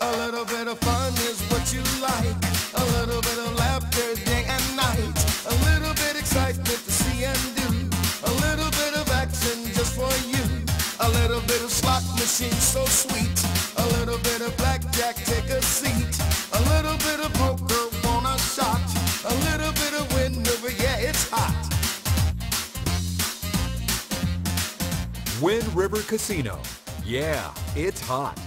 A little bit of fun is what you like. A little bit of laughter day and night. A little bit excitement to see and do. A little bit of action just for you. A little bit of slot machine so sweet. A little bit of blackjack, take a seat. A little bit of poker, want a shot. A little bit of Win-River, yeah, it's hot. Win-River Casino. Yeah, it's hot.